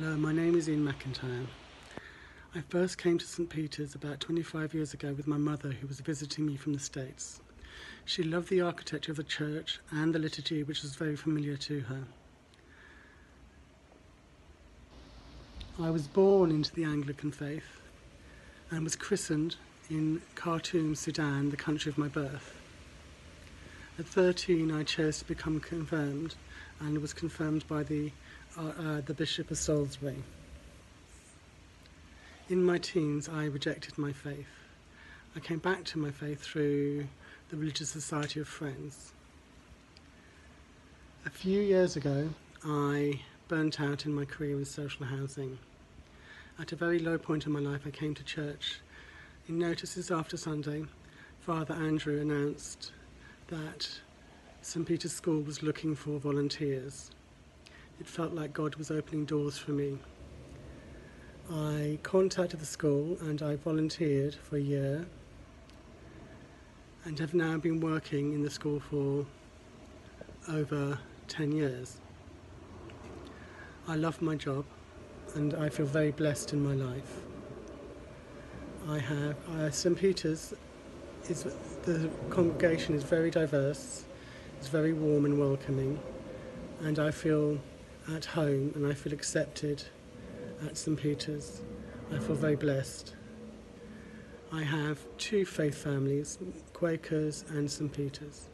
Hello, my name is Ian McIntyre. I first came to St. Peter's about 25 years ago with my mother, who was visiting me from the States. She loved the architecture of the church and the liturgy, which was very familiar to her. I was born into the Anglican faith and was christened in Khartoum, Sudan, the country of my birth. At 13, I chose to become confirmed and was confirmed by the, uh, uh, the Bishop of Salisbury. In my teens, I rejected my faith. I came back to my faith through the Religious Society of Friends. A few years ago, I burnt out in my career in social housing. At a very low point in my life, I came to church. In notices after Sunday, Father Andrew announced that St. Peter's School was looking for volunteers. It felt like God was opening doors for me. I contacted the school and I volunteered for a year and have now been working in the school for over 10 years. I love my job and I feel very blessed in my life. I have uh, St Peter's is the congregation is very diverse, it's very warm and welcoming, and I feel at home and I feel accepted at St Peter's. I feel very blessed. I have two faith families, Quakers and St Peter's.